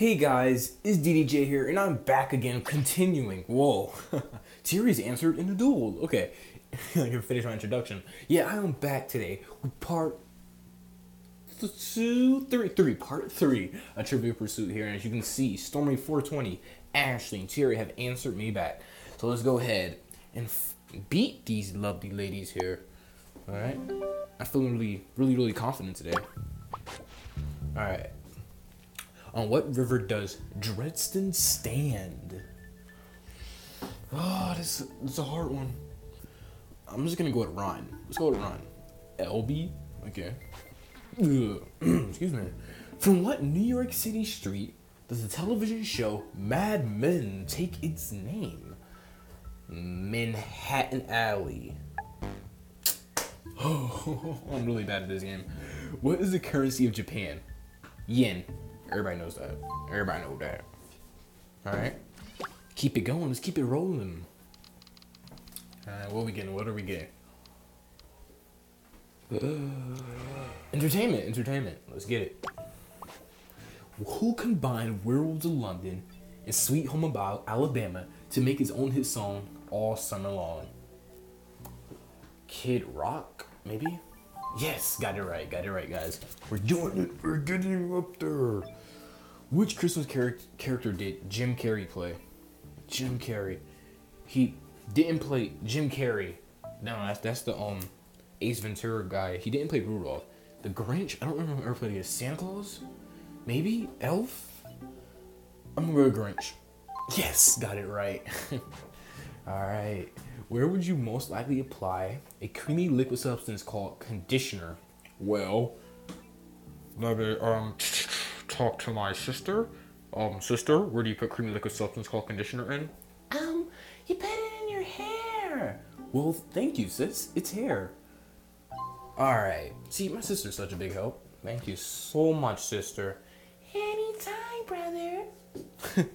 Hey guys, it's DDJ here, and I'm back again, continuing. Whoa, Tyrion's answered in a duel. Okay, I can finish my introduction. Yeah, I am back today with part two, three, three, part three, a Trivial Pursuit here. And as you can see, Stormy 420, Ashley, and Tyrion have answered me back. So let's go ahead and f- beat these lovely ladies here. All right, I'm feeling really, really, really confident today. All right. On what river does Dresden stand? Oh, this, this is a hard one. I'm just gonna go with Rhine. Let's go with Rhine. Elbe? Okay. Excuse me. From what New York City street does the television show Mad Men take its name? Manhattan Alley. Oh, I'm really bad at this game. What is the currency of Japan? Yen. Everybody knows that. Everybody knows that. All right. Keep it going. Let's keep it rolling. Uh, what are we getting? What are we getting? entertainment. Entertainment. Let's get it. Who combined Werewolves of London and Sweet Home Alabama to make his own hit song all summer long? Kid Rock, maybe? Yes, got it right, got it right, guys. We're doing it, we're getting up there. Which Christmas char- character did Jim Carrey play? Jim Carrey. He didn't play Jim Carrey. No, that's that's the um Ace Ventura guy. He didn't play Rudolph. The Grinch. I don't remember ever playing it. Santa Claus. Maybe Elf. I'm gonna go Grinch. Yes, got it right. All right. Where would you most likely apply a creamy liquid substance called conditioner? Well, let me um talk to my sister. Um, sister, where do you put creamy liquid substance called conditioner in? Um, you put it in your hair. Well, thank you, sis. It's hair. All right. See, my sister's such a big help. Thank you so much, sister. Anytime, brother.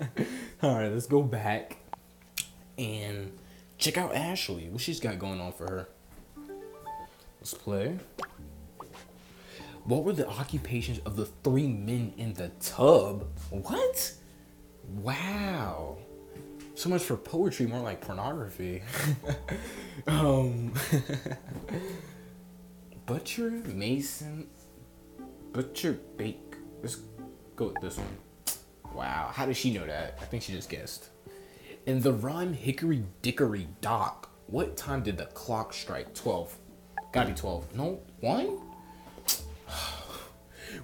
All right, let's go back and check out Ashley. What she's got going on for her. Let's play. What were the occupations of the three men in the tub? What? Wow. So much for poetry, more like pornography. um, Butcher, Mason, Butcher, Bake. Let's go with this one. Wow, how does she know that? I think she just guessed. In the rhyme Hickory Dickory Dock, what time did the clock strike? 12. Gotta be 12. No, 1?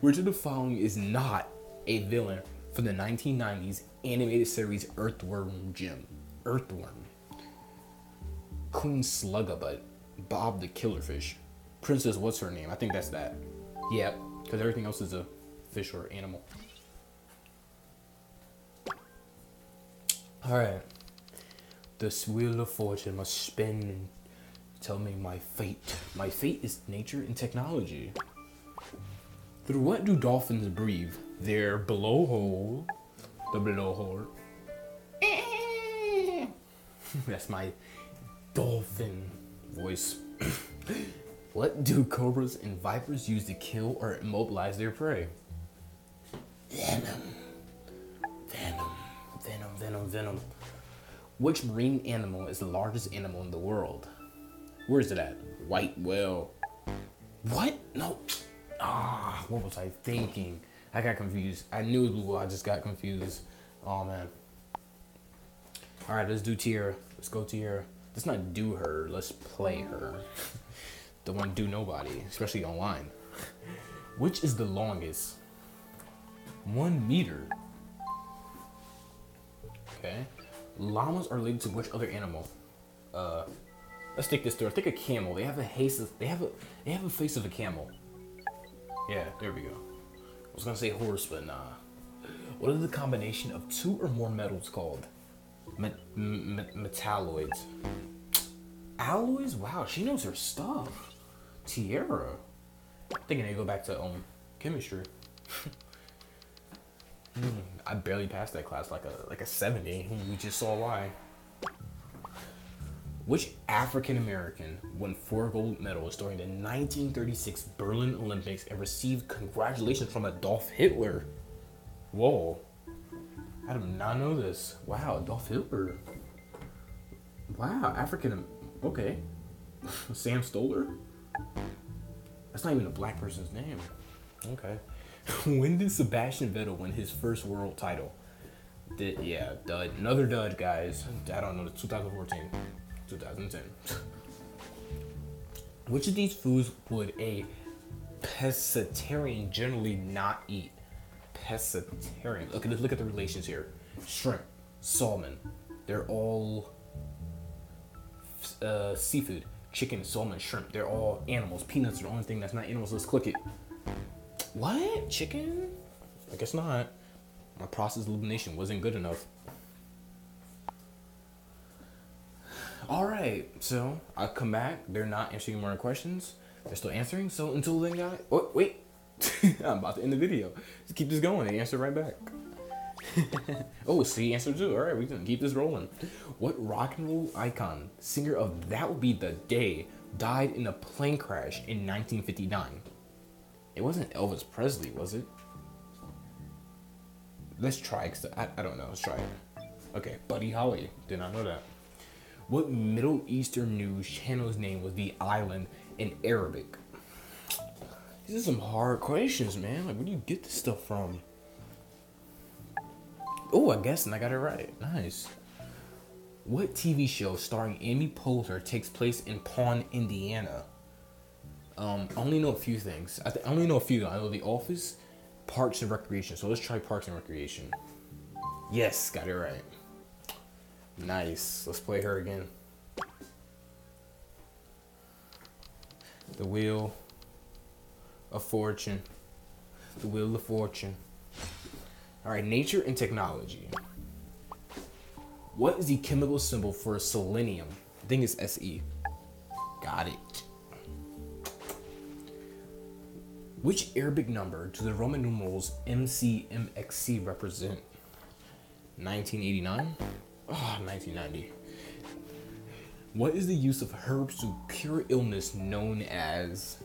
Which of the following is not a villain from the 1990s animated series Earthworm Jim? Earthworm. Queen Sluggabutt. Bob the Killerfish. Princess, what's her name? I think that's that. Yep, because everything else is a fish or animal. Alright. This wheel of fortune must spin and tell me my fate. My fate is nature and technology. Through what do dolphins breathe? Their blowhole. The blowhole. That's my dolphin voice. what do cobras and vipers use to kill or immobilize their prey? Venom. Venom. Venom, venom, venom. Which marine animal is the largest animal in the world? Where is it at? White whale. What? No. Ah, what was I thinking? I got confused. I knew it was blue. I just got confused. Oh man. All right, let's do Tiara. Let's go Tiara. Let's not do her. Let's play her. Don't want to do nobody, especially online. Which is the longest? One meter. Okay. Llamas are related to which other animal? Uh, let's take this through. I think a camel. They have a face. Of, they have a. They have a face of a camel. Yeah, there we go. I was gonna say horse, but nah. What is the combination of two or more metals called? Metalloids. Alloys? Wow, she knows her stuff. Tierra. I think I go back to um chemistry. Hmm, I barely passed that class like a like a 70. We just saw why. Which African American won four gold medals during the 1936 Berlin Olympics and received congratulations from Adolf Hitler? Whoa. I did not know this. Wow, Adolf Hitler. Wow, African. Okay. Sam Stoller? That's not even a black person's name. Okay. when did Sebastian Vettel win his first world title? Did, yeah, dud. Another dud, guys. I don't know. 2014. 2010. Which of these foods would a pescatarian generally not eat? Pescatarian. Look at this. Look at the relations here. Shrimp, salmon. They're all uh, seafood. Chicken, salmon, shrimp. They're all animals. Peanuts are the only thing that's not animals. Let's click it. What? Chicken? I guess not. My process elimination wasn't good enough. All right, so I come back. They're not answering more questions. They're still answering. So until then, guys. Oh, wait. I'm about to end the video. Just keep this going. They answer right back. oh, see, answer two. All right, we can keep this rolling. What rock and roll icon, singer of That Would Be the Day, died in a plane crash in 1959? It wasn't Elvis Presley, was it? Let's try, cause I, I don't know. Let's try. Okay, Buddy Holly. Did not know that. What Middle Eastern news channel's name was the island in Arabic? These are some hard questions, man. Like, where do you get this stuff from? Oh, I guess, and I got it right. Nice. What TV show starring Amy Poehler takes place in Pawnee, Indiana? Um, I only know a few things. I, th- I only know a few. I know The Office, Parks and Recreation. So let's try Parks and Recreation. Yes, got it right. Nice. Let's play her again. The Wheel of Fortune. The Wheel of Fortune. All right, nature and technology. What is the chemical symbol for selenium? I think it's Se. Got it. Which Arabic number do the Roman numerals MCMXC represent? 1989? Oh, 1990. Ah, what is the use of herbs to cure illness known as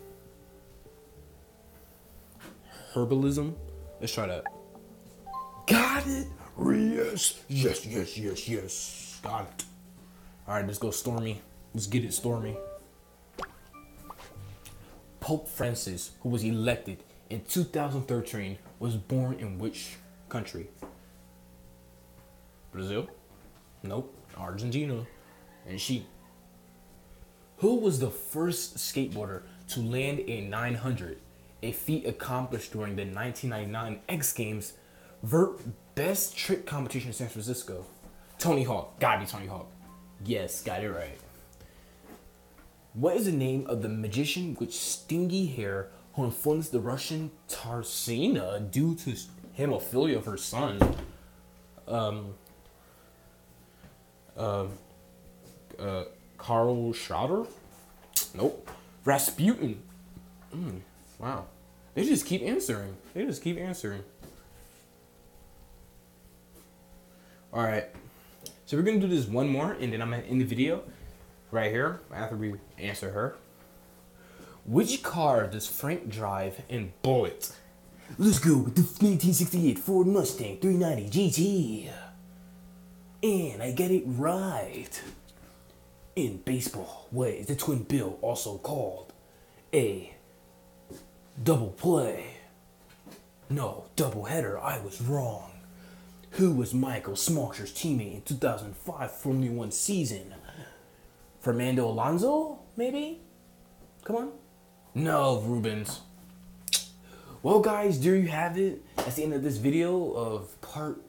herbalism? Let's try that. Got it. Yes, yes, yes, yes, yes. Got it. All right, let's go, Stormy. Let's get it, Stormy. Pope Francis, who was elected in 2013, was born in which country? Brazil? Nope. Argentina. And she. Who was the first skateboarder to land a 900, a feat accomplished during the 1999 X Games Vert Best Trick Competition in San Francisco? Tony Hawk. Gotta be Tony Hawk. Yes, got it right. What is the name of the magician with stingy hair who influenced the Russian Tsarina due to hemophilia of her son? Um, uh, uh, Karl Schroeder? Nope. Rasputin. Mm, wow. They just keep answering. They just keep answering. All right. So we're gonna do this one more, and then I'm gonna end the video right here after we answer her. Which car does Frank drive in Bullitt? Let's go with the 1968 Ford Mustang 390 GT. And I get it right. In baseball, what is the twin bill also called? A double play. No, double header, I was wrong. Who was Michael Schumacher's teammate in 2005 Formula One season? Fernando Alonso, maybe? Come on. No, Rubens. Well, guys, there you have it. That's the end of this video of part